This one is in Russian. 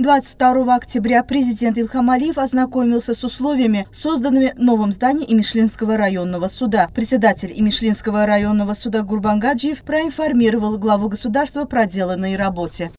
22 октября президент Илхам Алиев ознакомился с условиями, созданными новым зданием Имишлинского районного суда. Председатель Имишлинского районного суда Гурбангаджиев проинформировал главу государства о проделанной работе.